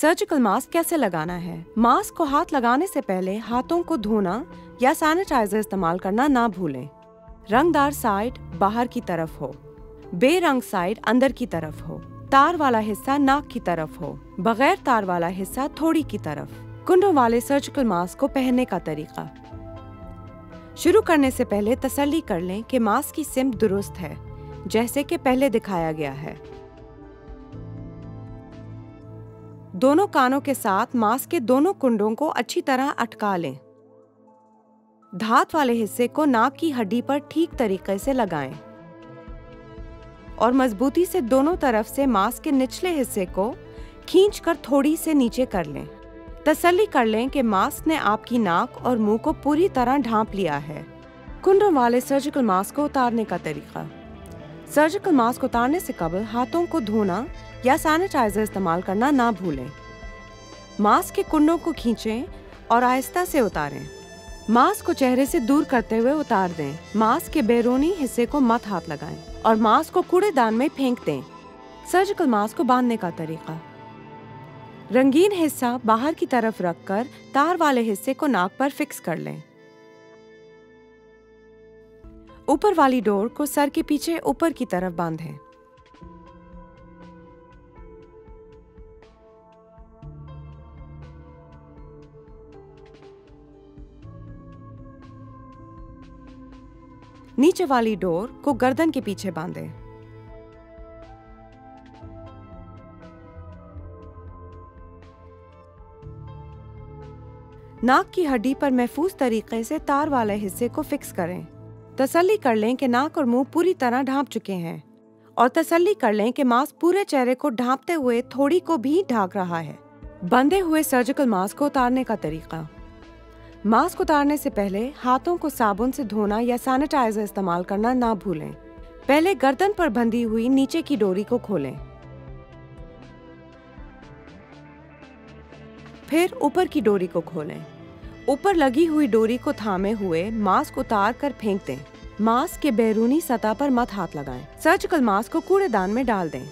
Surgical mask कैसे लगाना है? मास्क को हाथ लगाने से पहले हाथों को धोना या सैनिटाइजर इस्तेमाल करना ना भूलें। रंगदार साइड बाहर की तरफ़ हो। बेरंग साइड अंदर की तरफ़ हो। तार वाला हिस्सा नाक की तरफ़ हो। बगैर तार वाला हिस्सा थोड़ी की तरफ़। कुंडों वाले सर्जिकल मास्क को पहनने का तरीका। शुरू करने से पहले तसल्ली कर लें कि मास्क की सिम दुरुस्त है, जैसे कि पहले दिखाया गया है। दोनों कानों के साथ मास्क के दोनों कुंडों को अच्छी तरह अटका लें। धात वाले हिस्से को नाक की हड्डी पर ठीक तरीके से लगाएँ और मजबूती से दोनों तरफ़ से मास्क के निचले हिस्से को खींचकर थोड़ी से नीचे कर लें। तसल्ली कर लें कि मास्क ने आपकी नाक और मुँह को पूरी तरह ढांप लिया है। कुंडों वाले सर्जिकल मास्क को उतारने का तरीका। सर्जिकल मास्क उतारने से कबल हाथों को धोना या सैनिटाइजर इस्तेमाल करना ना भूलें। मास्क के कुंडों को खींचें और आहिस्ता से उतारें। मास्क को चेहरे से दूर करते हुए उतार दें। मास्क के बैरूनी हिस्से को मत हाथ लगाएँ और मास्क को कूड़ेदान में फेंक दें। सर्जिकल मास्क को बांधने का तरीका। रंगीन हिस्सा बाहर की तरफ़ रखकर तार वाले हिस्से को नाक पर फिक्स कर लें। ऊपर वाली डोर को सर के पीछे ऊपर की तरफ़ बांधें। नीचे वाली डोर को गर्दन के पीछे बांधें। नाक की हड्डी पर महफूज तरीके से तार वाले हिस्से को फिक्स करें। तसल्ली कर लें कि नाक और मुँह पूरी तरह ढांप चुके हैं और तसल्ली कर लें कि मास्क पूरे चेहरे को ढांपते हुए थोड़ी को भी ढाक रहा है। बंधे हुए सर्जिकल मास्क को उतारने का तरीका। मास्क उतारने से पहले हाथों को साबुन से धोना या सैनिटाइजर इस्तेमाल करना ना भूलें। पहले गर्दन पर बंधी हुई नीचे की डोरी को खोलें। फिर ऊपर की डोरी को खोलें। ऊपर लगी हुई डोरी को थामे हुए मास्क उतार कर फेंक दें मास्क के बैरूनी सतह पर मत हाथ लगाएँ। सर्जिकल मास्क को कूड़ेदान में डाल दें